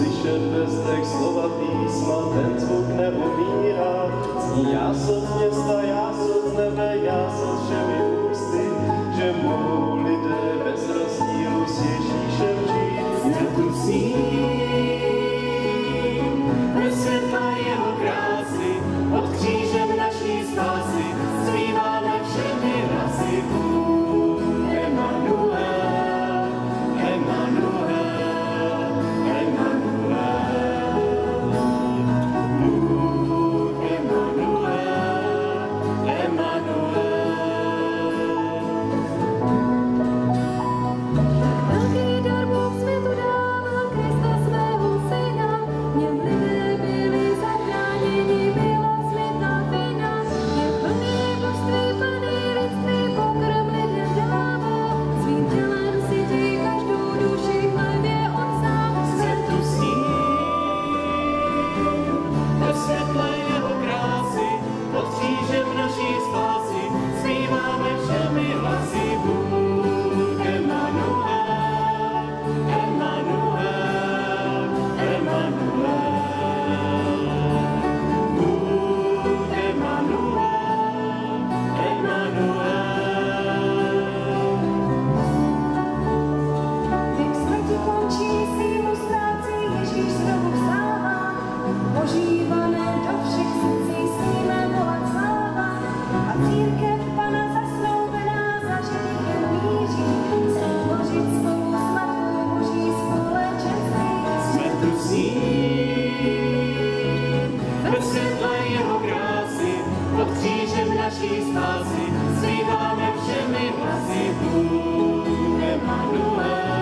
slyšet bez těch slova písma, ten zvuk neumírá. Zní já jsem z města, já jsem z nebe, já jsem všemi ústy, že mohou lidé bez rozdílu s Ježíšem žít. naší stáci, zpíváme všemi hlasy Bůh Emanuel.